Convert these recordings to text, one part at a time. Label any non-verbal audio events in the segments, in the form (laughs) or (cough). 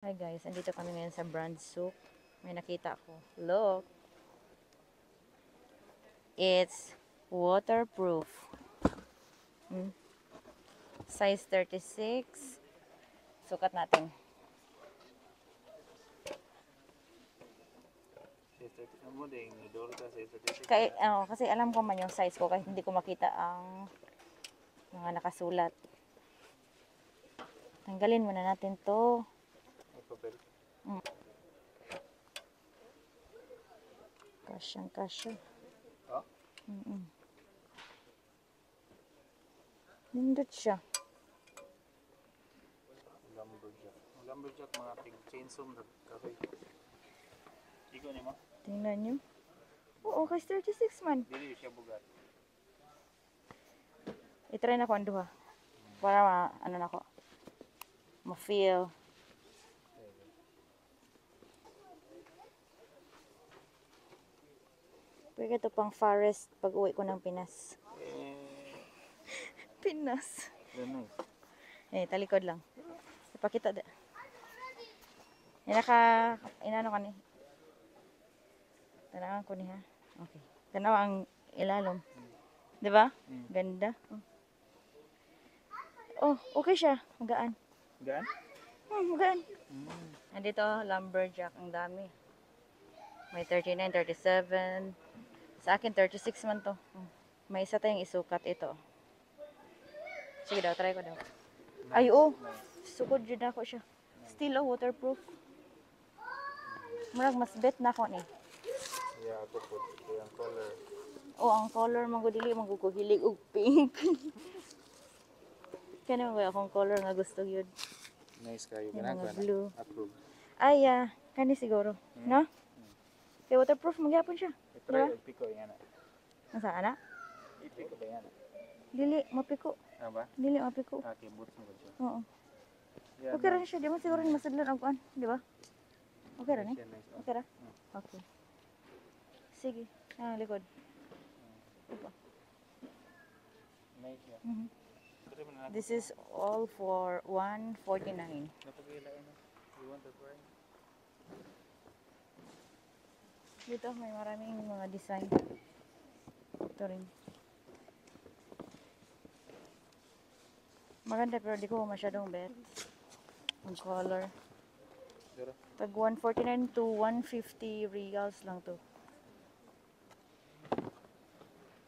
Hi guys, andito kami ngayon sa brand soup. May nakita ako. Look! It's waterproof. Hmm. Size 36. Sukat natin. Statistic. Kay, ano, kasi alam ko man yung size ko kahit hindi ko makita ang mga nakasulat. Tanggalin muna natin to. Papel. Kasyang kasya. Oh? Mm-mm. Nindot siya. Lumberjack. Lumberjack mga tig chainsaw na kahoy. Iko ni mo. Tingnan nyo. Oo, kasi 36 man. Dili siya bugat. I-try na ko ang duha. Para ma, ano na ko. Ma-feel. Pwede ito pang forest pag uwi ko ng Pinas. (laughs) Eh, Pinas. nice. Eh, talikod lang. Ipakita da. Eh, naka, inano ka ni. Tanawan ko ni ha. Okay. Tanaw ang ilalom. Di ba? Mm. Ganda. Oh. okay siya. Magaan. Gaan? Hmm, magaan. Mm. Nandito, lumberjack. Ang dami. May 39, 37. Sa akin, 36 man to. Hmm. May isa tayong isukat ito. Sige daw, try ko daw. Ay. Nice. Sukod jud ako siya. Still oh, waterproof. Murag mas bet na ako ni. Yeah, ako po. Ito yung color. Oh, ang color man ko dili man ko hilig og pink. (laughs) Kani mo akong color nga gusto gyud. Nice kayo. Yung mga blue. na. Approve. Ay, ah, kani siguro, Mm. no? Kay waterproof magyapon siya. I-try Diba? piko yan. Nasa ana? I-piko ba yan? Dili mapiko. Ano ba? Dili mapiko. Okay, boots mo siya? Oo. Yeah, Okay ra na siya, di man siguro ni masadlan ang kuan, di ba? Okay yan, nice. Oh. Okay ra? Okay. Sige, ah, likod. Upa. Nice mo na lang. This is all for 149. Napag-ila yun. You want to try? Dito may maraming mga design. Ito rin. Maganda pero di ko masyadong bet. Ang color. Tag 149 to 150 reals lang to.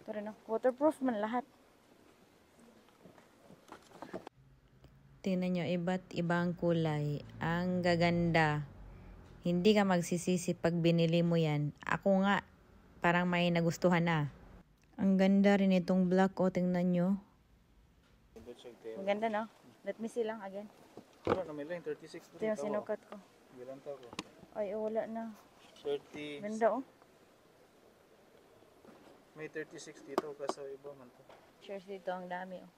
Ito rin oh. Waterproof man lahat. Tingnan nyo, iba't ibang kulay. Ang gaganda. Hindi ka magsisisi pag binili mo yan. Ako nga, parang may nagustuhan na. Ang ganda rin itong black o tingnan nyo. Ang ganda no? Let me see lang again. Wala na may line, 36 Ito yung sinukat ko. Bilang tao ko. Ay, oh, wala na. 30. Ganda oh. May 36 dito kasi iba man to. Shares dito ang dami oh.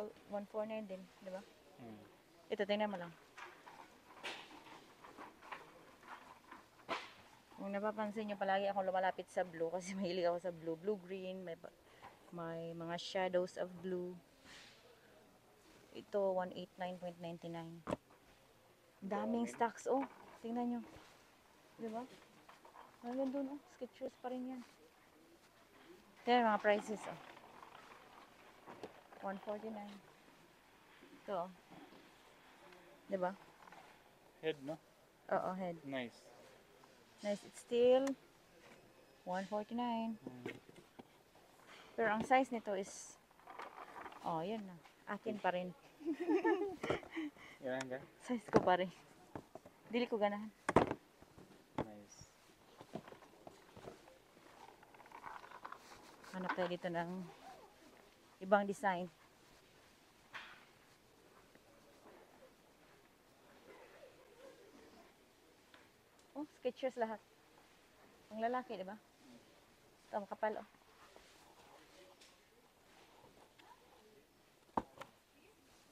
All- 149 din, di ba? Hmm. Ito, tingnan mo lang. Kung napapansin nyo, palagi akong lumalapit sa blue kasi (laughs) mahilig ako sa blue. Blue-green, may, may mga shadows of blue. Ito, 189.99. Daming stocks, oh. Tingnan nyo. Di ba? Hanggang doon, oh. Skechers pa rin yan. Tingnan mga prices, oh. 149. Ito, oh. Di ba? Head, no? Oo, head. Nice. Nice. It's still 149. Hmm. Pero ang size nito is Oh, yun na. Akin pa rin. (laughs) Yan ka? Size ko pa rin. Dili ko ganahan. Nice. Hanap tayo dito ng ibang design. Oh, Skechers lahat. Ang lalaki, di ba? Ito, makapal, oh.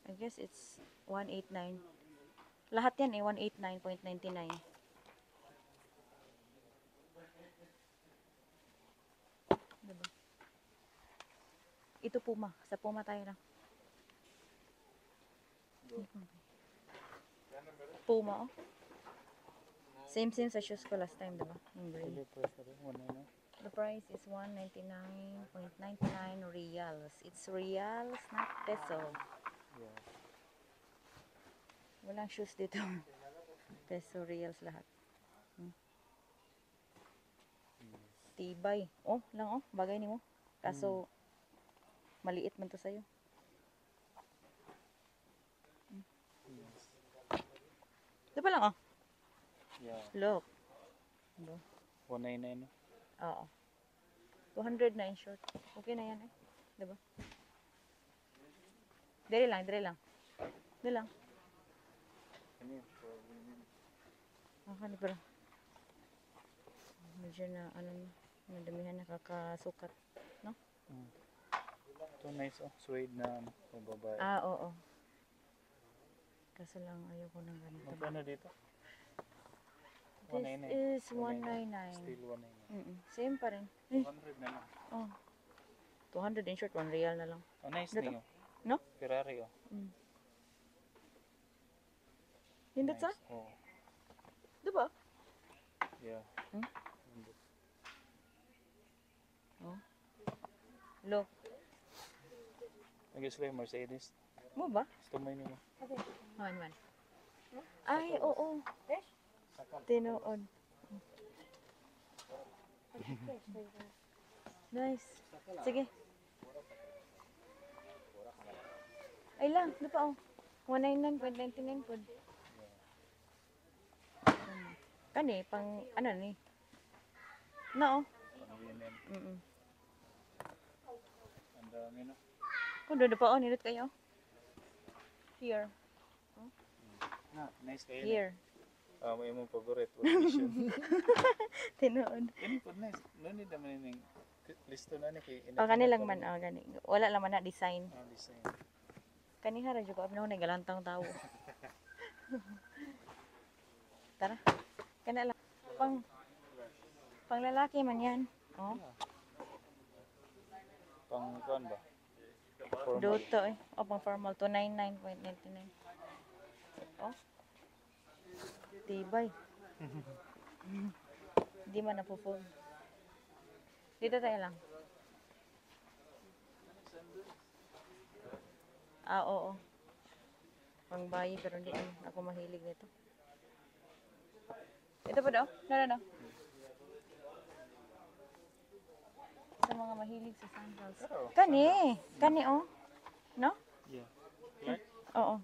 I guess it's 189. Lahat yan eh, 189.99. Diba? Ito Puma. Sa Puma tayo lang. Puma, oh. Same, same sa shoes ko last time, diba? Yung green. The price is 199.99 reals. It's reals, not peso. Yeah. Walang shoes dito. (laughs) peso, reals lahat. Hmm. Tibay. Oh, lang oh. Bagay ni mo. Kaso, maliit man to sa'yo. Ito pa lang oh. Yeah. Look. Diba? 199 no? Oo. 200 na in short. Okay na yan eh. Diba? Dali lang, dali lang. Dali lang. Ano. Maka ni pero. Medyo na ano na. Nadamihan nakakasukat. Mm. Ito nice oh. Suede na ano. Pang babae. Ah, oo. Kaso lang ayoko ng ganito. Magkano dito? This 199. is 199. 199. Still 199. Mm Same pa rin. Eh, 200 na lang. oh. 200 in short, 1 real na lang. Oh, nice Dito. niyo. No? Ferrari oh. Mm. Hindot sa? Nice. Oh. Diba? Yeah. Hmm? Hindot. Oh. Look. Nag-gusto yung Mercedes. Mo ba? Gusto mo yun mo? Man, man. Ay, oo. Tinood. Nice. Sige. Ay lang, di pa oh. 199.99 po. Hmm. Kani, pang, ano ni? No, Pang women. mm -mm. Ang dami no? Kung doon pa oh, nilot kayo. Here, Na, nice kayo. na. here. Ah, may mong favorite. What edition? (laughs) Tinood. Kani po nice. No need naman yung listo na ni kay. Oh, kani lang man, oh, gani. Wala lang man na design. Ah, design. Kani hara jud ko abin ako nagalantang tao. (laughs) Tara. Kana lang pang pang lalaki man yan. Oh, Pang kuan ba? Formal. duto eh. Oh, pang formal 299.99. Oh. Tibay. Hindi (laughs) man napupul. Dito tayo lang. Ah, oo. Pang bayi pero hindi ako mahilig nito. Ito pa daw? No, no, no. Sa mga mahilig sa sandals. Pero, Kani! Kani, oh. No? yeah. Clark, Oo.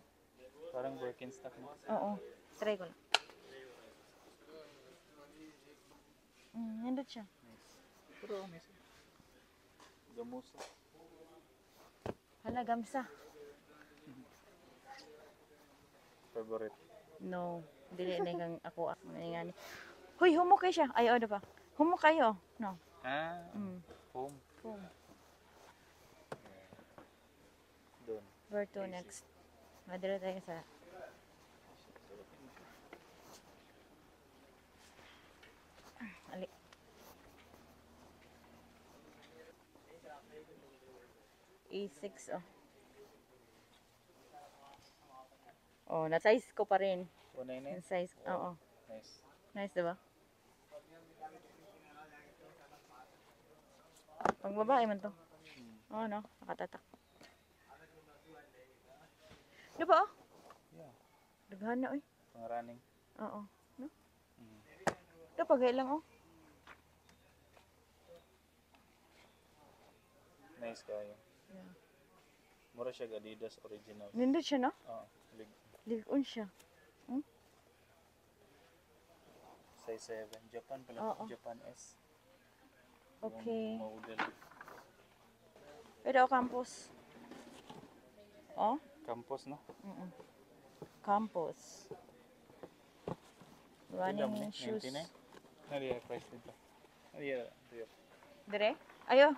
parang Birkenstock mo. Oo. Try ko lang. Mm, nandun siya. Nice. Pero, nice. Gamusa. Hala, gamsa. Favorite. No. Dili na kang ako. ako na nga ni. Hoy, humukay siya. Ay, ano pa? Humukay, oh. No. Ah, Mm. home. Boom. Doon. Where to next? Madira tayo sa... E6, oh. Oh, na-size ko pa rin. 199? Yung size, oo. Nice. Nice, diba? Pang babae man to. Oo, no? Nakatatak. Diba, oh? Yeah. Daghan na, oy. Pang running. Oo. No? Mm. Ito, pagay lang, oh. Nice kayo. Yeah. Mura siya Adidas original. Nindot siya, no? Oo. lig Ligon siya. size 7. Japan pala. Oo. Japan S. Okay. Yung model. Pero campus. Oh? Campus, no? Mm Campus. Ilang Running ni? shoes. 99? Ano yung price dito? Ano yung yung- Dire? Ayo.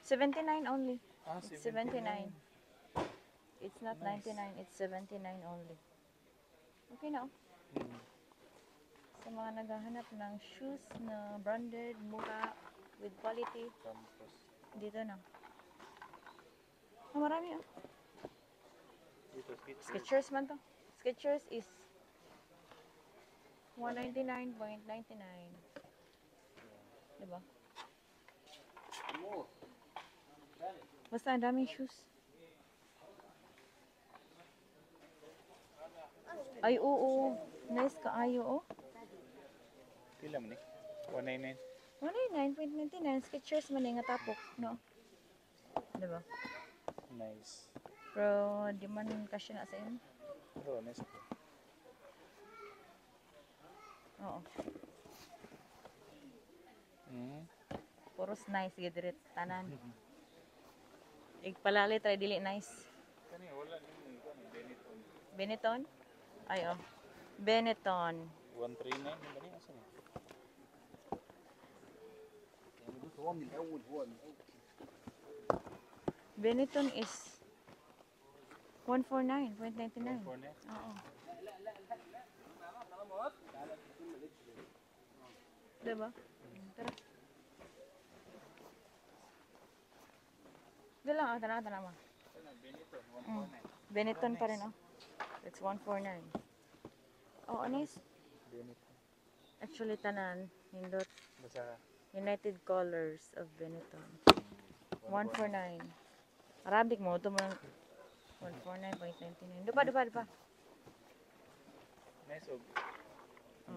79 only. Ah, It's 79. 79. It's not Nice. 99, it's 79 only. Okay na, oh. Hmm. Sa mga naghahanap ng shoes na branded, mura, with quality, Campus. dito na. Ah, marami, oh. Dito to Skechers. Skechers man to. Skechers is 199.99. Diba? Basta ang daming shoes. Ay, oo. Nice ka ayo, oh. Pila man eh? 199. 199.99. Skechers man eh, nga tapok, no? Diba? Nice. Pero, di man kasi na sa inyo. Oh, nice po. Oo. Mm. Puros nice, gidrit. Tanan. (laughs) Igpalali, try dili nice. Kani wala ni Benetton. Benetton? Ay, oh. Benetton. 139 ni bani asa ni? Benetton is 149.99. 149. Oo. Diba? Tara. Dito lang, oh, tanaw, tanaw mo. Mm. Benetton pa rin, oh. It's 149. Oh, anis. Benetton. Actually, tanan, hindot Basta United Colors of Benetton. 149. Arabic mo, ito mo lang 149.99. Dupa, dupa, dupa. nice og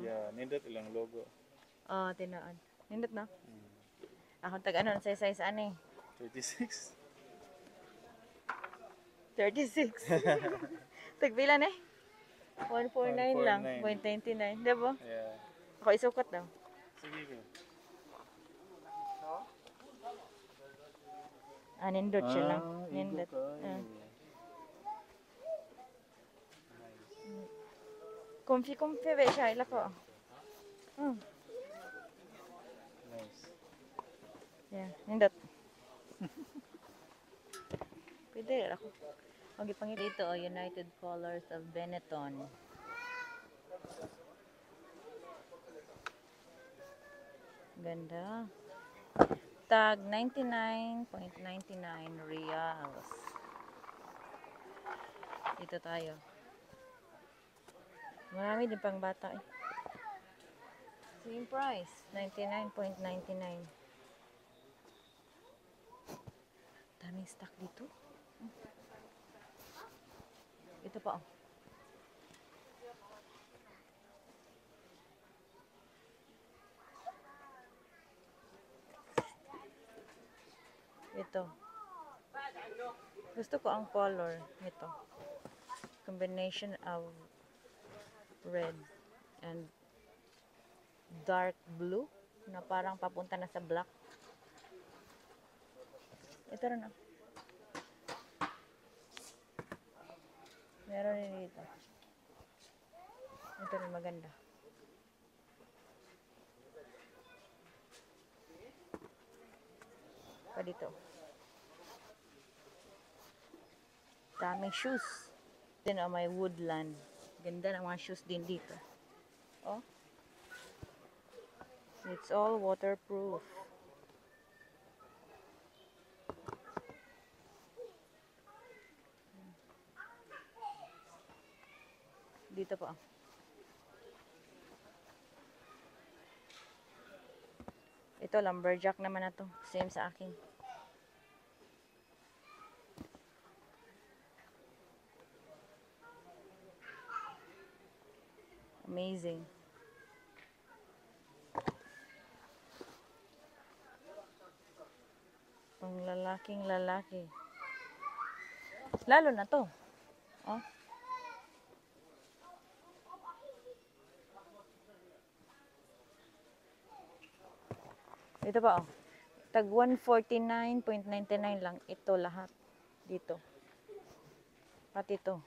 Yeah, nindot ilang logo. Oh, tinaan. Nindot na. Mm. Ako tag ano, size size eh. 36. 36. Tagpila na eh. 149 lang. 149. 0.99. Diba? Yeah. Ako isukat daw. Sige ko. Ah, nindot siya lang. Ah, Nindot. Ah. Comfy, comfy ba siya? Ila ko. Hmm. Nice. Yeah, nindot. (laughs) Pwede ako. Okay, pangit ito, oh, United Colors of Benetton. Ganda. Tag 99.99 reals. Dito tayo. Marami din pang bata eh. Same price, 99.99. Daming stock dito. Ito pa. Ito. Gusto ko ang color nito. Combination of red and dark blue na parang papunta na sa black. Ito rin oh. Meron din dito. Ito rin maganda. Pa dito. Daming shoes. Din oh, may woodland. Ganda ng mga shoes din dito. Oh. It's all waterproof. Dito pa. Ito, lumberjack naman na to. Same sa akin. Amazing. Pang lalaking lalaki. Lalo na to. Oh. Ito pa oh. Tag 149.99 lang ito lahat. Dito. Pati ito.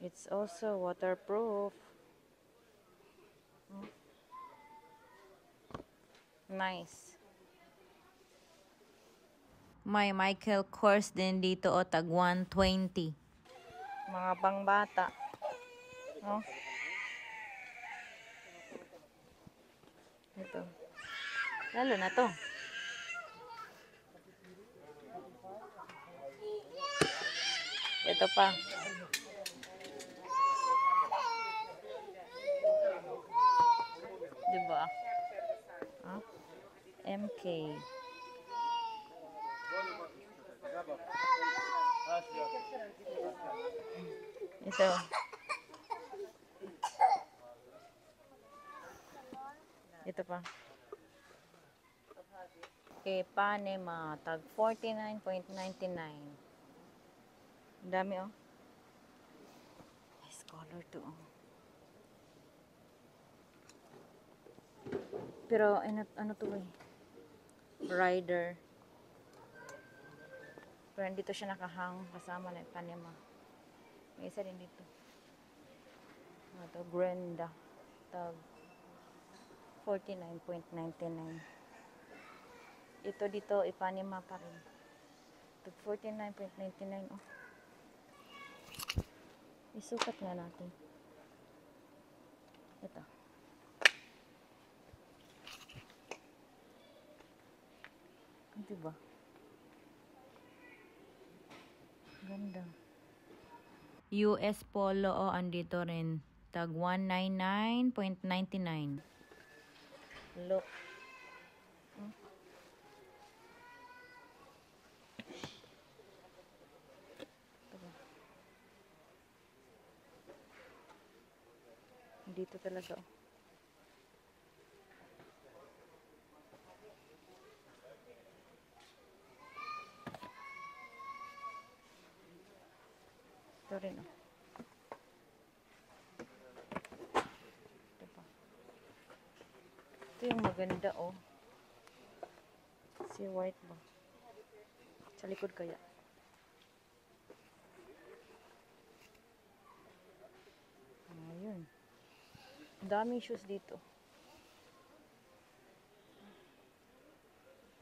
It's also waterproof. Hmm. Nice. May Michael Kors din dito o tag 120. Mga pangbata. Oh. Ito. Lalo na to. Ito pa. Diba? Ah? MK. Ito. Ito pa. Kay Panema, tag 49.99. Ang dami oh. Nice color to oh. Pero ano, ano to eh? Rider. Pero dito siya nakahang kasama na Panema. May isa din dito. Ano to? Grenda. Tag 49.99. Ito dito, ipanima pa rin. Tag 49.99 oh. Isukat nga natin. Ito. Diba? Ganda. US Polo o oh, andito rin. Tag 199.99. Look. Dito talaga. oh. Ito rin oh. Ito pa. Ito yung maganda oh. Si white ba? Sa likod kaya. Ayun. Daming shoes dito.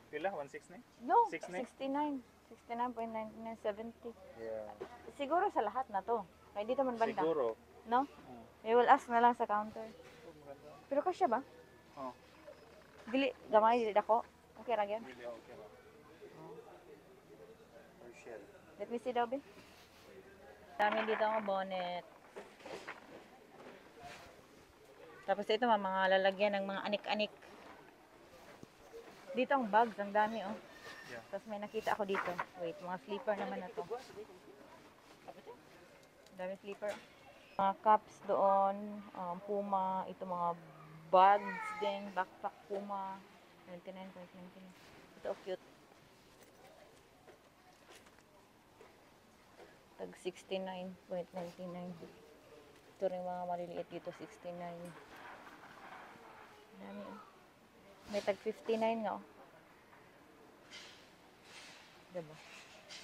Pila? 169? No, 69? 69. 69.99, 70. Yeah. Siguro sa lahat na to. Kaya dito man banda. Siguro. No? Hmm. We will ask na lang sa counter. Oh. Pero kasya ba? Oh. Dili, gamay, dili dako. Okay ra gyud. Really okay ra. Shell. Let me see daw, Bin. Dami dito ang bonnet. Tapos ito mga, mga lalagyan ng mga anik-anik. Dito ang bags, ang dami oh. Yeah. Tapos may nakita ako dito. Wait, mga sleeper naman na to. Dami sleeper. Mga cups doon, um, Puma, ito mga bags din, backpack Puma, 99.99. Ito oh, cute. Tag 69.99. Ito rin mga maliliit dito, 69. Dami oh. May tag 59 nga oh. Diba?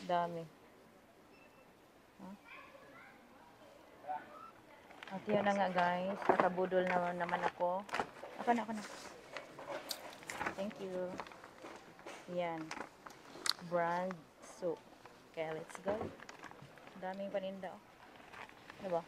Dami. Huh? At yun na nga guys. Nakabudol na naman ako. Ako na, ako na. Thank you. Yan. Brand soap. Okay, let's go. Daming paninda oh. Diba?